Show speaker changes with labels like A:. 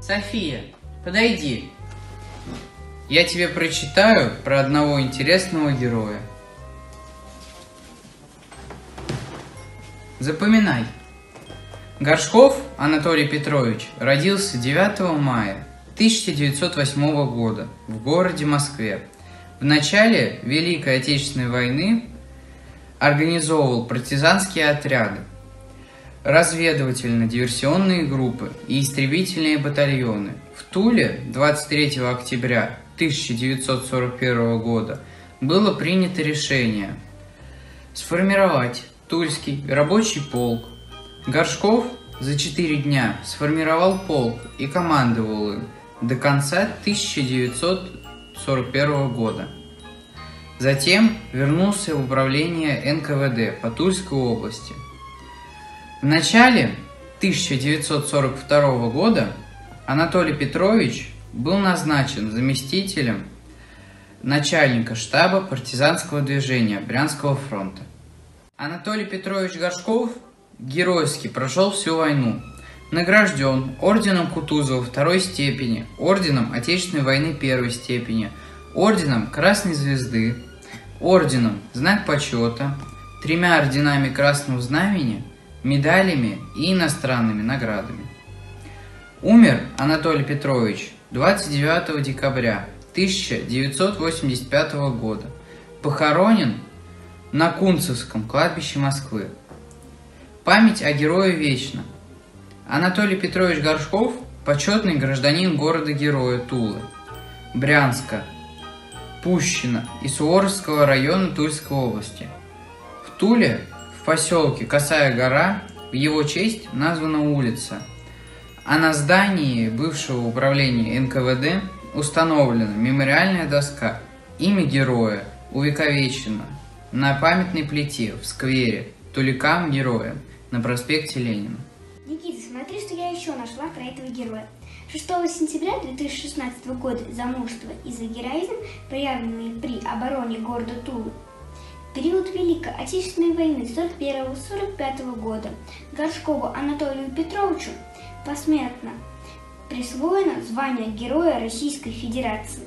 A: София, подойди. Я тебе прочитаю про одного интересного героя. Запоминай. Горшков Анатолий Петрович родился 9 мая 1908 года в городе Москве. В начале Великой Отечественной войны организовывал партизанские отряды, разведывательно-диверсионные группы и истребительные батальоны. В Туле 23 октября 1941 года было принято решение сформировать Тульский рабочий полк. Горшков за четыре дня сформировал полк и командовал им до конца 1941 года. Затем вернулся в управление НКВД по Тульской области. В начале 1942 года Анатолий Петрович был назначен заместителем начальника штаба партизанского движения Брянского фронта. Анатолий Петрович Горшков геройски прошел всю войну. Награжден орденом Кутузова второй степени, орденом Отечественной войны первой степени, орденом Красной Звезды, орденом Знак почета, тремя орденами Красного Знамени, медалями и иностранными наградами. Умер Анатолий Петрович 29 декабря 1985 года. Похоронен на Кунцевском кладбище Москвы. Память о герое вечна. Анатолий Петрович Горшков – почетный гражданин города-героя Тулы, Брянска, Пущино и Суворовского района Тульской области. В Туле, поселке Косая гора, в его честь названа улица, а на здании бывшего управления НКВД установлена мемориальная доска «Имя героя» увековечено на памятной плите в сквере Туликам героям на проспекте Ленина.
B: Никита, смотри, что я еще нашла про этого героя. 6 сентября 2016 года за мужество и за героизм, проявленные при обороне города Тулы, период Великой Отечественной войны 41-45 года Горшкову Анатолию Петровичу посмертно присвоено звание Героя Российской Федерации.